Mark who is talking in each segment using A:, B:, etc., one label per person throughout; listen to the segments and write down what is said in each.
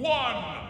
A: one,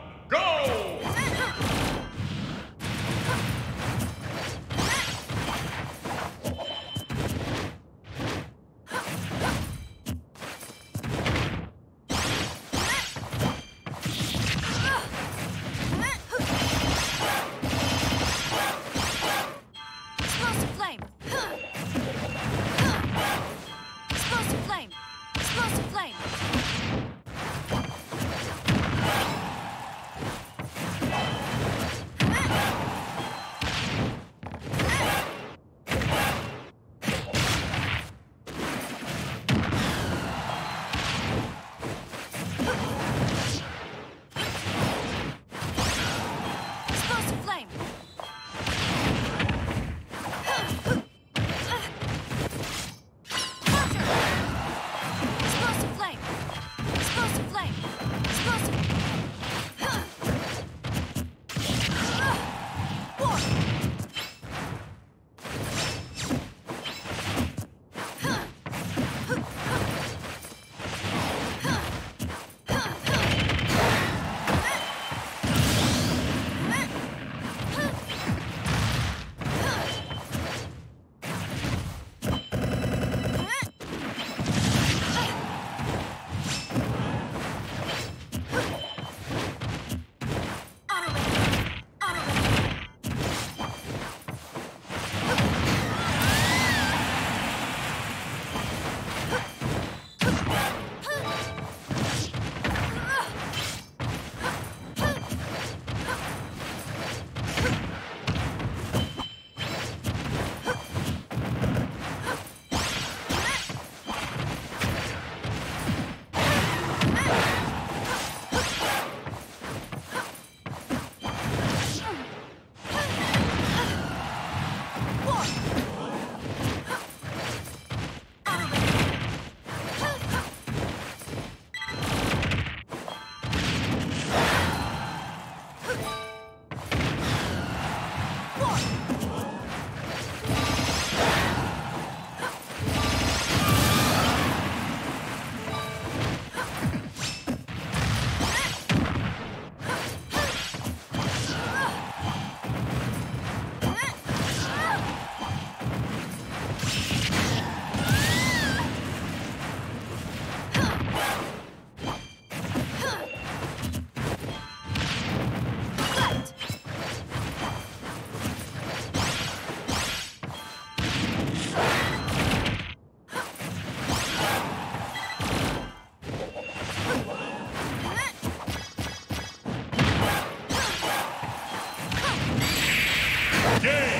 A: Game!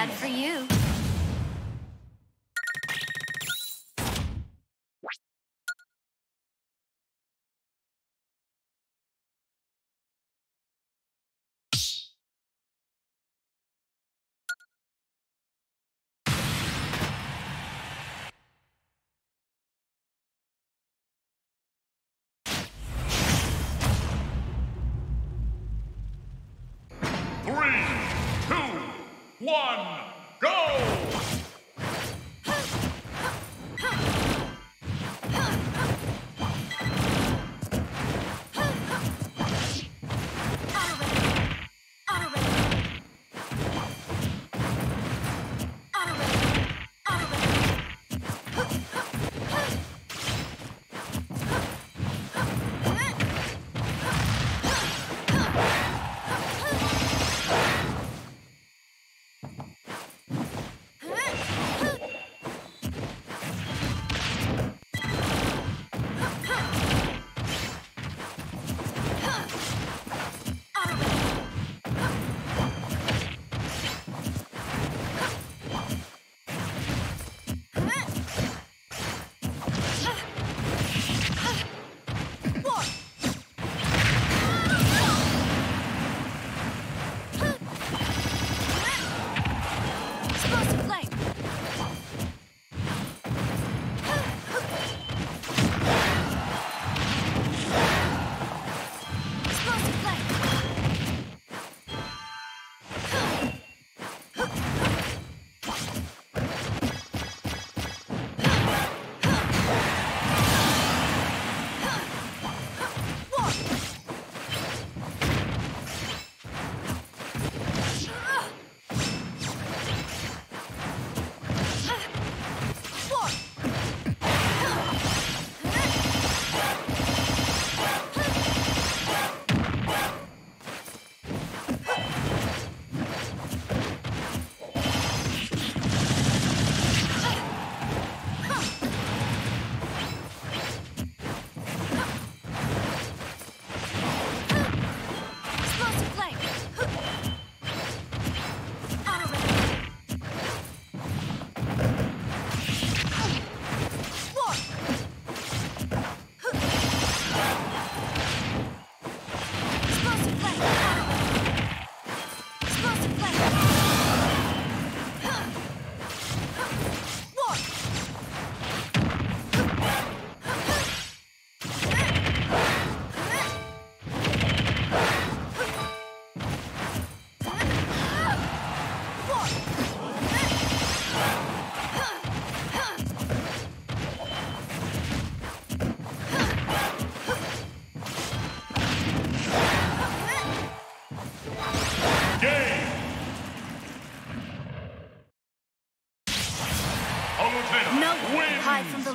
B: Bad for you.
A: One, go!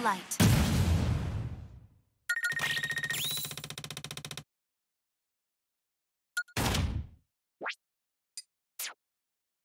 B: Light.